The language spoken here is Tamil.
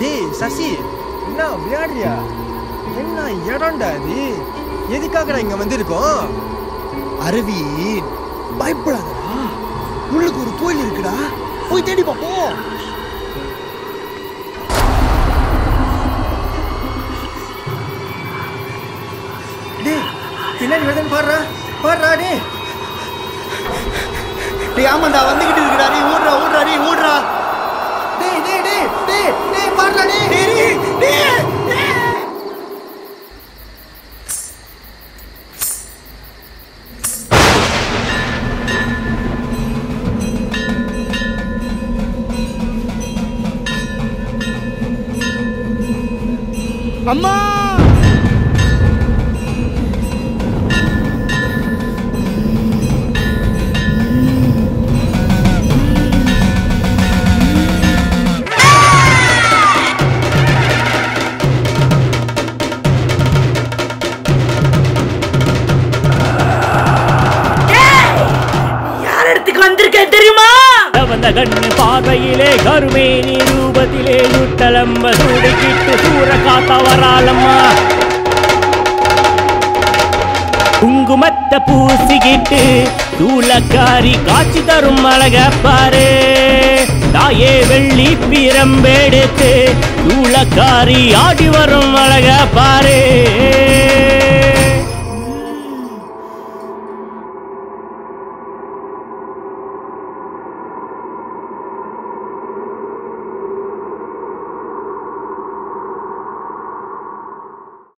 டேய் சசி என்ன விளையாடுறியா? என்ன இடம்டா அது எதுக்காகடா இங்க வந்திருக்கோம்? அருவி பயப்படாதடா. உள்ளுக்கு ஒரு கோயில் இருக்குடா. போய் தேடி பார்ப்போம். பின்னாடி வருதுன்னு பாடுறா? பாடுறா டே டே ஆமாண்டா வந்துகிட்டு இருக்குடா டே ஓடுறா ஓடுறா டே ஓடுறா. டே டே டே டே டே பாடுறா டே டே டே டே அம்மா! வந்திருக்கேன் தெரியுமா? வந்த கண்ணு பார்வையிலே கருமேனி ரூபத்திலே சுட்டலம்ப சூடுக்கிட்டு சூற காத்தா வராளம்மா குங்குமத்தை பூசிக்கிட்டு தூளக்காரி காட்சி தரும் அழக பாரு. தாயே வெள்ளி பிரம்பெடுத்து தூளக்காரி ஆடி வரும் அழக பாரு.